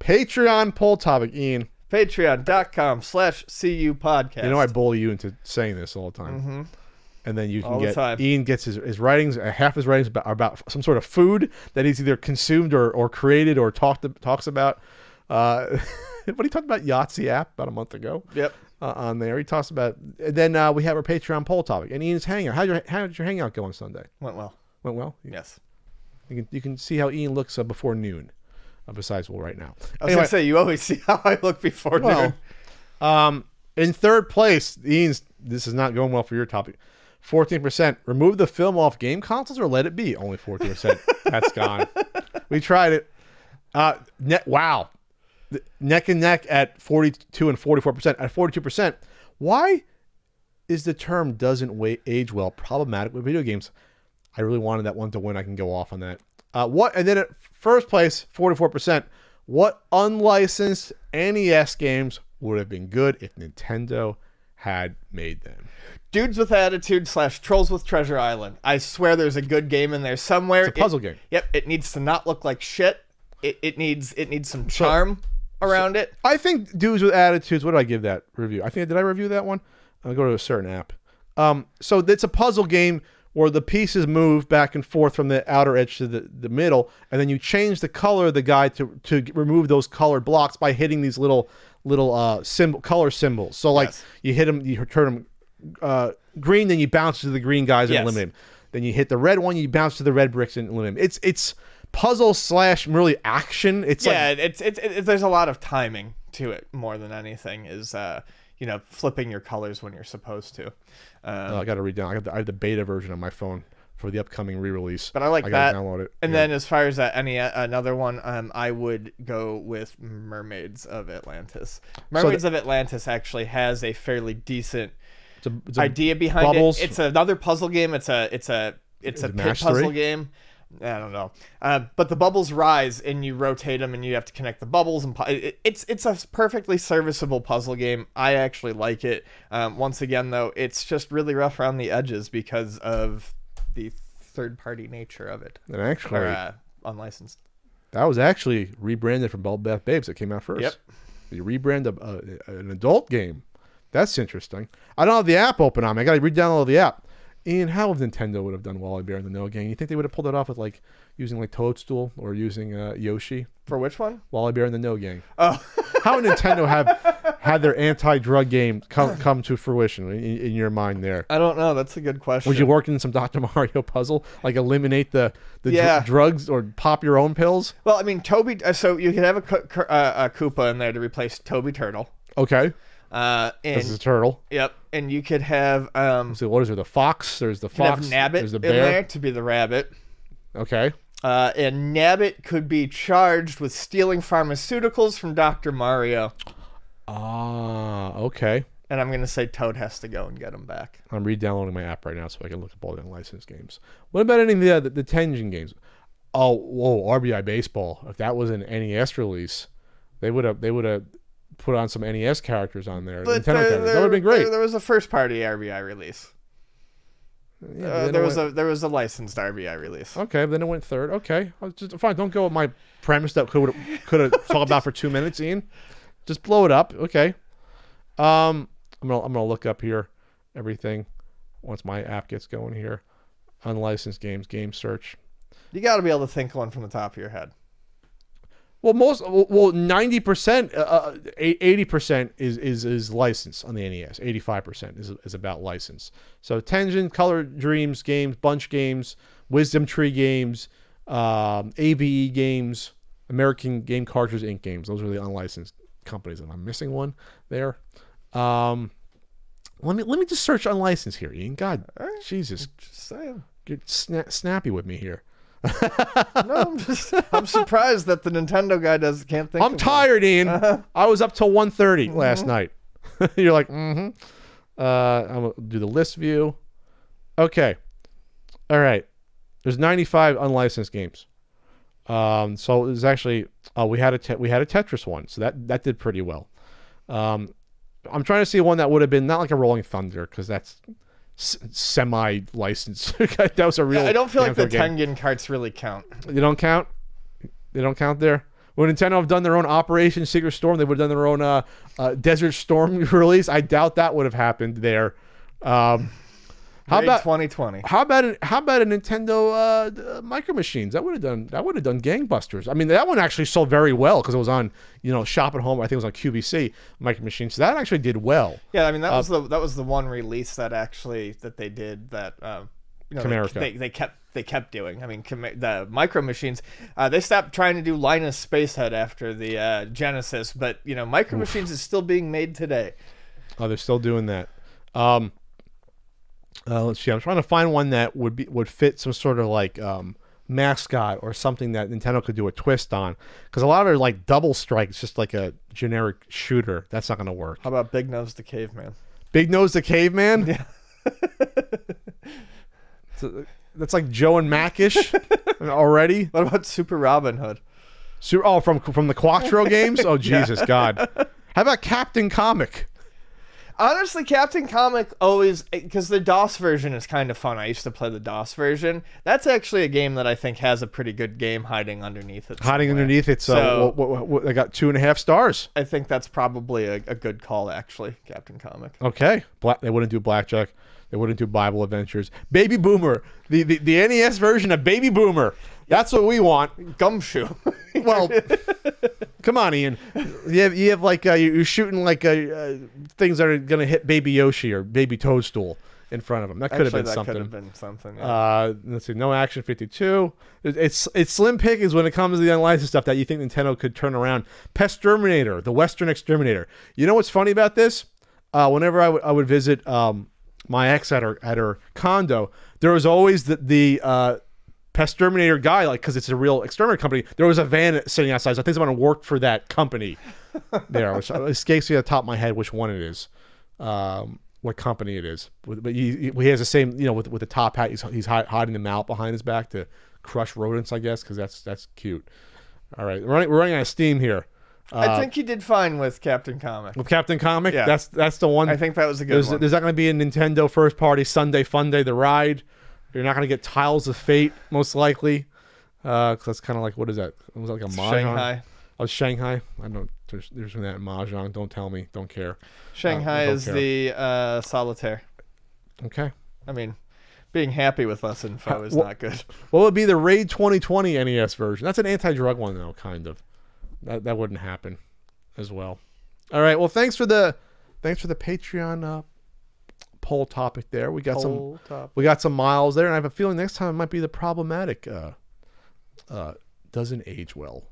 Patreon poll topic, Ian. Patreon.com slash CU podcast. You know I bully you into saying this all the time. And then you can Mm-hmm. All get. Ian gets his, his writings. uh, Half his writings about, are about some sort of food that he's either consumed or, or created or talked talks about. Uh, what he talked about Yahtzee app about a month ago. Yep. uh, on there. He talks about. And then uh, we have our Patreon poll topic and Ian's hangout. How your how did your hangout go on Sunday? Went well. Went well. Yes. you can you can see how Ian looks uh, before noon. Uh, besides, well, right now. I was gonna say you always see how I look before well, noon. um, in third place, Ian's. This is not going well for your topic. Fourteen percent. Remove the film off game consoles or let it be. Only fourteen percent. That's gone. We tried it. Uh, net. Wow. The- Neck and neck at forty-two and forty-four percent. At forty-two percent. Why is the term "doesn't age well" problematic with video games? I really wanted that one to win. I can go off on that. Uh, what? And then at first place, forty-four percent. What unlicensed NES games would have been good if Nintendo had made them? Dudes with Attitude slash Trolls with Treasure Island. I swear there's a good game in there somewhere. It's a puzzle It- game. Yep. It needs to not look like shit. It, it needs it needs some charm around it. I think dudes with attitudes. What did I give that review? I think did I review that one? I'll go to a certain app. Um, so it's a puzzle game where the pieces move back and forth from the outer edge to the, the middle, and then you change the color of the guy to to remove those colored blocks by hitting these little little uh symbol color symbols. So like Yes. you hit them, you turn them uh, green, then you bounce to the green guys and Yes. eliminate them. Then you hit the red one, you bounce to the red bricks and eliminate them. It's it's puzzle slash really action. It's like yeah, it's, it's it's there's a lot of timing to it more than anything. Is uh you know flipping your colors when you're supposed to. Um, Oh, I got to read down. I, got the, I have the beta version on my phone for the upcoming re-release. But I like I that. download it. And Yeah. then as far as that, any another one, um, I would go with Mermaids of Atlantis. Mermaids of Atlantis actually has a fairly decent it's a, it's a- idea behind bubbles. it. It's another puzzle game. It's a it's a it's a it pit puzzle three? game. I don't know, uh, but the bubbles rise and you rotate them and you have to connect the bubbles and pu- it's it's a perfectly serviceable puzzle game. I actually like it. Um, once again, though, it's just really rough around the edges because of the third party nature of it, and actually, or uh, unlicensed. that was actually rebranded from Bubble Bath Babes that came out first. Yep. You rebrand a, a, an adult game. That's interesting. I don't have the app open on me. I got to re-download the app. Ian, how would Nintendo would have done Wally Bear in the No Gang? You think they would have pulled it off with like using like Toadstool or using uh, Yoshi? For which one? Wally Bear in the No Gang. Oh, How would Nintendo have had their anti-drug game come come to fruition in, in your mind? There, I don't know. That's a good question. would you work in some Dr. Mario puzzle, like eliminate the the dr- drugs or pop your own pills? Well, I mean, Toby. Uh, so you could have a, uh, a Koopa in there to replace Toby Turtle. Okay, Uh, and this is a turtle. yep, and you could have um, So what is there? The fox. There's the fox. Nabbit There's the bear. to be the rabbit. Okay. Uh, and Nabbit could be charged with stealing pharmaceuticals from Dr. Mario. Ah, okay. And I'm gonna say Toad has to go and get him back. I'm re-downloading my app right now so I can look up all the unlicensed games. What about any of the uh, the, the Tengen games? Oh, whoa, RBI Baseball. If that was an NES release, they would have they would have put on some NES characters on there. But Nintendo there, characters. there- that would have been great. There, there was a first party RBI release. Yeah, Uh, there was went- a there was a licensed RBI release. Okay, then it went third. Okay, just fine. Don't go with my premise that could could have talked about for two minutes, Ian. Just blow it up. Okay. Um, I'm gonna I'm gonna look up here everything once my app gets going here. Unlicensed games, game search. You got to be able to think one from the top of your head. Well, most well ninety percent, uh, eighty percent is is is license on the NES. Eighty five percent is is about license. So Tengen, Color Dreams games, Bunch games, Wisdom Tree games, um, AVE games, American Game Cartridge Inc. games. Those are the unlicensed companies. Am I missing one there? Um, let me let me just search unlicensed here, Ian. God, right. Jesus, Just saying. get sna- snappy with me here. No, I'm just I'm surprised that the Nintendo guy does can't think. I'm tired, Ian. I was up till 1.30 last night. You're like, mm-hmm. Uh, I'm gonna do the list view. Okay. All right. There's 95 unlicensed games. Um, so there's actually uh, we had a te- we had a Tetris one, so that that did pretty well. Um, I'm trying to see one that would have been not like a Rolling Thunder because that's semi licensed. that was a real. I don't feel like the Namco game. Tengen carts really count. They don't count. They don't count there. Would Nintendo have done their own Operation Secret Storm? They would have done their own uh, uh, Desert Storm release. I doubt that would have happened there. Um, how about 2020? how about a, how about a Nintendo uh, uh, Micro Machines? That would have done that would have done gangbusters. I mean, that one actually sold very well because it was on you know Shop at Home. I think it was on QVC Micro Machines. So that actually did well. Yeah, I mean Uh, that was the that was the one release that actually that they did that um, you know they, Camerica. they, they kept they kept doing. I mean Com- the Micro Machines uh, they stopped trying to do Linus Spacehead after the uh, Genesis, but you know Micro Machines is still being made today. Oh, they're still doing that. Um, uh, let's see. I'm trying to find one that would be would fit some sort of like um, mascot or something that Nintendo could do a twist on. Because a lot of it are like double strike. It's just like a generic shooter. That's not going to work. How about Big Nose the Caveman? Big Nose the Caveman. Yeah. that's like Joe and Macish already. What about Super Robin Hood? Super, oh, from from the Quattro games. Oh Jesus God. How about Captain Comic? Honestly, Captain Comic always because the DOS version is kind of fun. I used to play the DOS version. That's actually a game that I think has a pretty good game hiding underneath it. Hiding somewhere. underneath it. So, So- what, what, what, they got two and a half stars. I think that's probably a, a good call, actually. Captain Comic. Okay. Black, they wouldn't do Blackjack. They wouldn't do Bible Adventures. Baby Boomer. The, the, the NES version of Baby Boomer. That's what we want. Gumshoe. Well, come on, Ian. You have, you have like, uh, you're shooting like uh, uh, things that are going to hit Baby Yoshi or Baby Toadstool in front of them. That could have been that something. could have been something. yeah. Uh, let's see. No action 52. It- It's it's slim pickings when it comes to the unlicensed stuff that you think Nintendo could turn around. Pesterminator, the Western Exterminator. You know what's funny about this? Uh, whenever I would would visit um, my ex at her at her condo, there was always the the uh, Pesterminator guy, like because it's a real exterminator company. There was a van sitting outside. So I think someone worked for that company there, which escapes me off the top of my head which one it is, um, what company it is. But he, he has the same, you know, with with the top hat. He's he's hiding them out behind his back to crush rodents, I guess, because that's that's cute. All right, we're running we're running out of steam here. I uh, think he did fine with Captain Comic. With Captain Comic, Yeah. that's that's the one. I think that was a good there's, one. there's not going to be a Nintendo first party Sunday Fun Day the ride. You're not going to get Tiles of Fate most likely, uh, because that's kind of like what is that? It was like a mahjong. Shanghai. Oh, Shanghai. I don't. There's there's that in mahjong. Don't tell me. Don't care. Shanghai uh, don't is care. the uh, solitaire. Okay. I mean, being happy with less info is wha- not good. What would be the Raid 2020 NES version? That's an anti-drug one though, kind of. That that wouldn't happen, as well. All right. Well, thanks for the thanks for the Patreon uh, poll topic there. We got some Whole top. we got some miles there, and I have a feeling next time it might be the problematic. Uh, uh, doesn't age well.